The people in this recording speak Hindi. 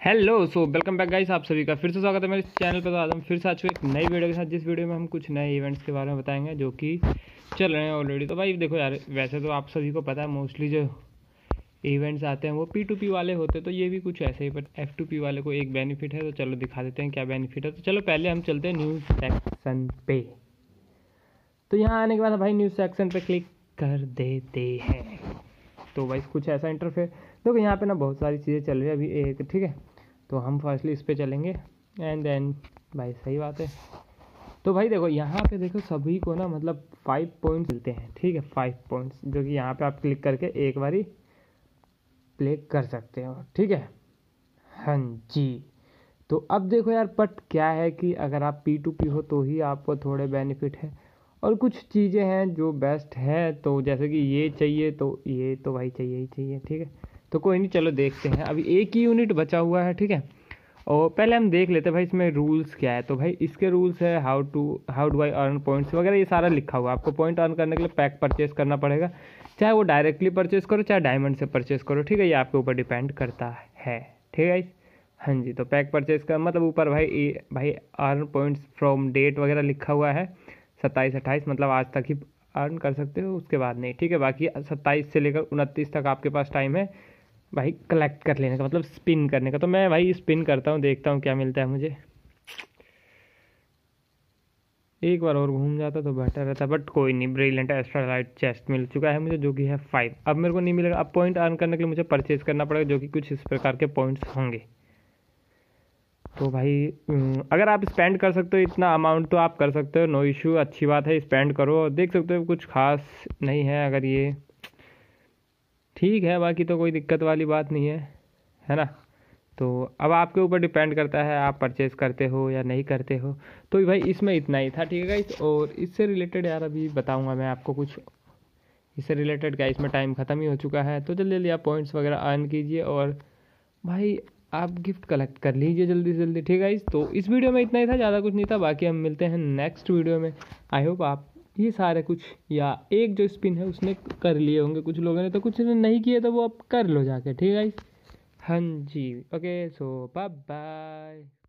Hello so welcome back guys आप सभी का फिर से स्वागत है मेरे चैनल पर। तो आज हम फिर से आ चुके एक नई वीडियो के साथ, जिस वीडियो में हम कुछ नए इवेंट्स के बारे में बताएँगे, जो कि चल रहे हैं ऑलरेडी तो भाई, देखो यार, वैसे तो आप सभी को पता है मोस्टली जो इवेंट्स आते हैं, वो पी टू पी वाले होते हैं तो ये भी कुछ ऐसे ही बट एफ़ टू पी वाले को एक बेनिफिट है तो चलो दिखा देते हैं क्या बेनिफिट है। तो चलो, पहले हम चलते हैं न्यूज़ सेक्शन पे। तो यहाँ आने के बाद भाई न्यूज़ सेक्शन पे क्लिक कर देते हैं। तो भाई, कुछ ऐसा इंटरफेयर देखो यहाँ पे ना बहुत सारी चीज़ें चल रही है अभी, एक, ठीक है? तो हम फर्स्टली इस पर चलेंगे। एंड देन भाई सही बात है। तो भाई देखो, यहाँ पे देखो सभी को ना मतलब फाइव पॉइंट्स मिलते हैं, ठीक है? फाइव पॉइंट्स जो कि यहाँ पे आप क्लिक करके एक बारी प्ले कर सकते हो, ठीक है? हाँ जी। तो अब देखो यार बट क्या है कि अगर आप पी टू पी हो तो ही आपको थोड़े बेनिफिट है। और कुछ चीज़ें हैं जो बेस्ट है तो जैसे कि ये चाहिए तो ये तो भाई चाहिए ही चाहिए, ठीक है? तो कोई नहीं, चलो देखते हैं। अभी एक ही यूनिट बचा हुआ है, ठीक है? और पहले हम देख लेते हैं भाई इसमें रूल्स क्या है। तो भाई इसके रूल्स है how to how do I earn points वगैरह, ये सारा लिखा हुआ है। आपको पॉइंट अर्न करने के लिए पैक परचेस करना पड़ेगा। चाहे वो डायरेक्टली परचेस करो, चाहे डायमंड से परचेस करो, ठीक है? ये आपके ऊपर डिपेंड करता है, ठीक है हाँ जी तो पैक परचेस का मतलब ऊपर भाई भाई अर्न पॉइंट्स फ्रॉम डेट वगैरह लिखा हुआ है। सत्ताईस, अट्ठाईस मतलब आज तक ही अर्न कर सकते हो, उसके बाद नहीं, ठीक है? बाकी सत्ताईस से लेकर उनतीस तक आपके पास टाइम है। भाई कलेक्ट कर लेने का मतलब स्पिन करने का। तो मैं भाई स्पिन करता हूँ, देखता हूँ क्या मिलता है मुझे। एक बार और घूम जाता तो बेटर रहता बट कोई नहीं ब्रिलियंट एक्स्ट्रा लाइट चेस्ट मिल चुका है मुझे, जो कि है फाइव अब मेरे को नहीं मिलेगा। अब पॉइंट अर्न करने के लिए मुझे परचेज करना पड़ेगा, जो कि कुछ इस प्रकार के पॉइंट्स होंगे। तो भाई अगर आप स्पेंड कर सकते हो इतना अमाउंट तो आप कर सकते हो नो इशू अच्छी बात है स्पेंड करो। देख सकते हो कुछ खास नहीं है अगर ये ठीक है, बाकी तो कोई दिक्कत वाली बात नहीं है है ना? तो अब आपके ऊपर डिपेंड करता है, आप परचेज़ करते हो या नहीं करते हो। तो भाई, इसमें इतना ही था, ठीक है गाइस और इससे रिलेटेड यार, अभी बताऊँगा मैं आपको कुछ। इससे रिलेटेड क्या इसमें टाइम ख़त्म ही हो चुका है तो जल्दी जल्दी आप पॉइंट्स वगैरह अर्न कीजिए और भाई, आप गिफ्ट कलेक्ट कर लीजिए जल्दी से जल्दी ठीक है इस तो इस वीडियो में इतना ही था, ज़्यादा कुछ नहीं था, बाकी हम मिलते हैं नेक्स्ट वीडियो में। आई होप आप ये सारे कुछ, या एक जो स्पिन है उसने कर लिए होंगे कुछ लोगों ने तो कुछ ने नहीं किया तो वो आप कर लो जाके, ठीक है हाँ जी ओके सो बाय बाय